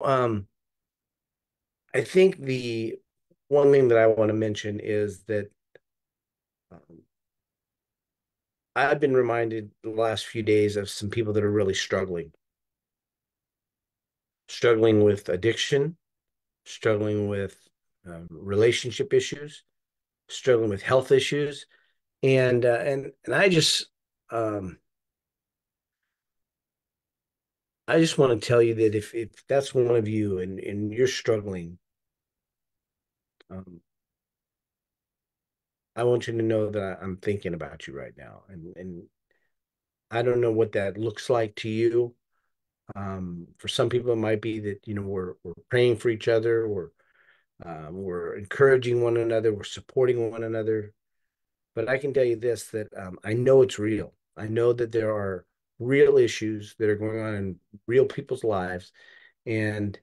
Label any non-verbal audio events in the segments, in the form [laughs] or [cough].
um, I think the one thing that I want to mention is that um, I've been reminded the last few days of some people that are really struggling, struggling with addiction, struggling with um, relationship issues, struggling with health issues, and uh, and and I just um, I just want to tell you that if if that's one of you and and you're struggling, um, I want you to know that I'm thinking about you right now, and and I don't know what that looks like to you. Um, for some people, it might be that you know we're we're praying for each other, we're um, we're encouraging one another, we're supporting one another. But I can tell you this: that um, I know it's real. I know that there are real issues that are going on in real people's lives. And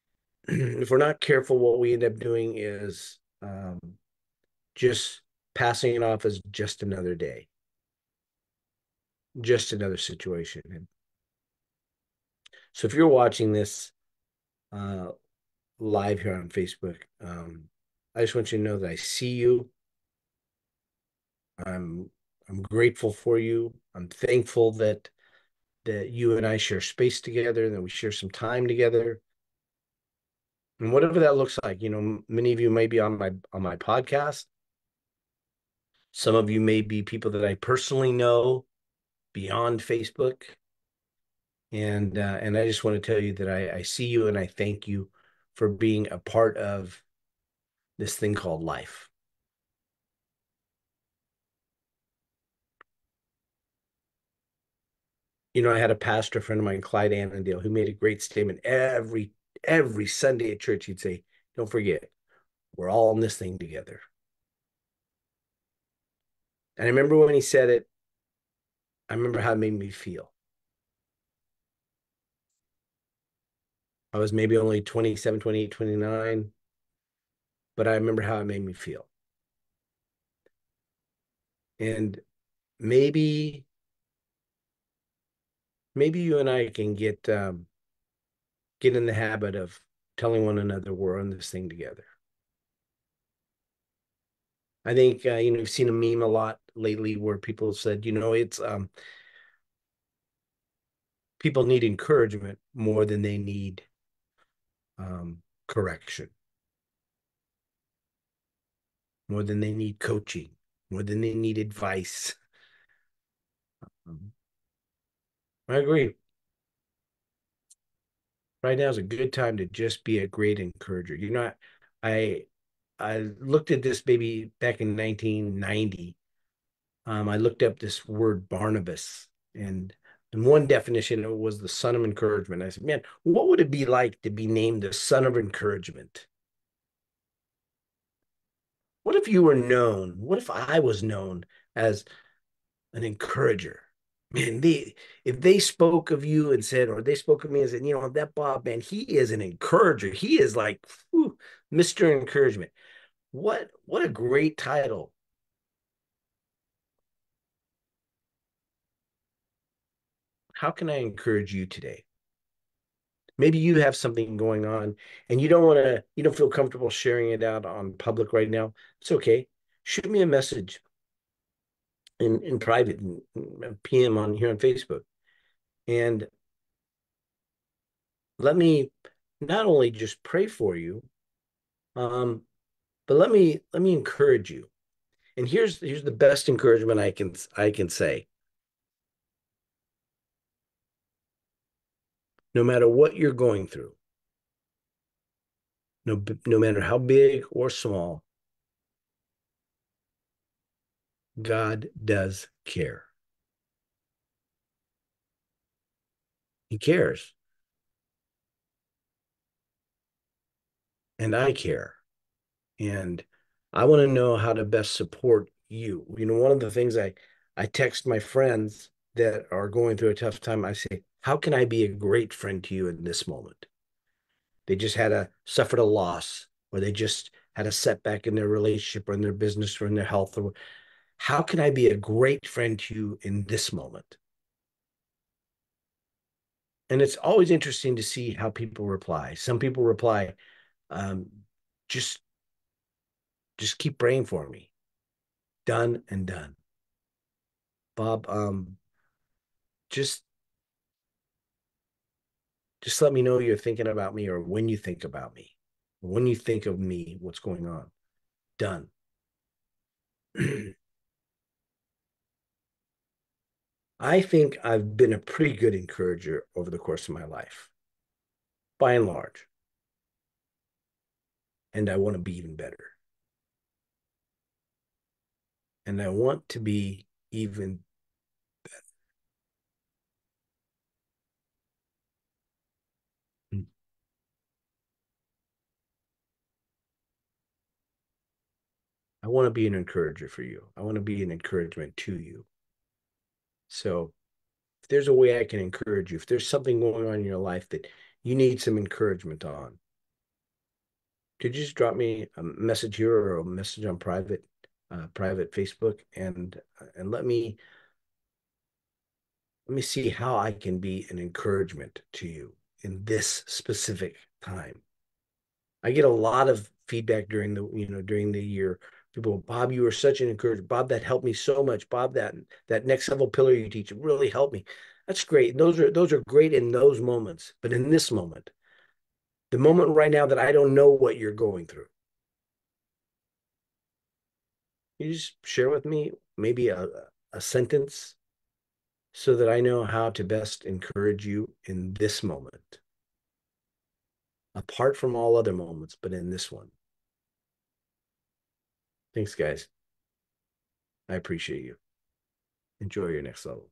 [clears throat] if we're not careful, what we end up doing is um, just passing it off as just another day, just another situation. And so if you're watching this uh, live here on Facebook, um, I just want you to know that I see you. I'm I'm grateful for you. I'm thankful that that you and I share space together, that we share some time together. And whatever that looks like, you know, many of you may be on my on my podcast. Some of you may be people that I personally know beyond Facebook. And uh, and I just want to tell you that I, I see you and I thank you for being a part of this thing called life. You know, I had a pastor friend of mine, Clyde Annandale, who made a great statement every every Sunday at church. He'd say, "Don't forget, we're all in this thing together." And I remember when he said it, I remember how it made me feel. I was maybe only 27, 28, 29, but I remember how it made me feel. And maybe maybe you and I can get um, get in the habit of telling one another we're on this thing together. I think uh, you know we've seen a meme a lot lately where people said, you know, it's um, people need encouragement more than they need um, correction, more than they need coaching, more than they need advice. [laughs] Um, I agree. Right now is a good time to just be a great encourager. You know, I I looked at this maybe back in 1990. Um, I looked up this word Barnabas, and and one definition it was the son of encouragement. I said, man, what would it be like to be named the son of encouragement? What if you were known? What if I was known as an encourager? Man, they if they spoke of you and said, or they spoke of me and said, you know, that Bob, man, he is an encourager. He is like Mr. Encouragement. What what a great title. How can I encourage you today? Maybe you have something going on and you don't want to, you don't feel comfortable sharing it out on public right now. It's okay. Shoot me a message in in private and PM on here on Facebook, and let me not only just pray for you, um, but let me let me encourage you. And here's here's the best encouragement I can I can say. No matter what you're going through, no no matter how big or small, God does care. He cares. And I care. And I want to know how to best support you. You know, one of the things I I text my friends that are going through a tough time, I say, how can I be a great friend to you in this moment? They just had a suffered a loss, or they just had a setback in their relationship or in their business or in their health, or how can I be a great friend to you in this moment? and it's always interesting to see how people reply. Some people reply, um, just just keep praying for me. Done and done. Bob, um, just just let me know you're thinking about me or when you think about me. When you think of me, what's going on. Done. [clears throat] I think I've been a pretty good encourager over the course of my life, by and large. And I want to be even better. And I want to be even better. Hmm. I want to be an encourager for you. I want to be an encouragement to you. So if there's a way I can encourage you, if there's something going on in your life that you need some encouragement on, could you just drop me a message here or a message on private, uh, private Facebook, and and let me let me see how I can be an encouragement to you in this specific time. I get a lot of feedback during the you know during the year people, Bob, you were such an encourager. Bob, that helped me so much. Bob, that that next level pillar you teach really helped me. That's great. Those are those are great in those moments. But in this moment, the moment right now that I don't know what you're going through, you just share with me maybe a, a sentence so that I know how to best encourage you in this moment. Apart from all other moments, but in this one. Thanks, guys. I appreciate you. Enjoy your next level.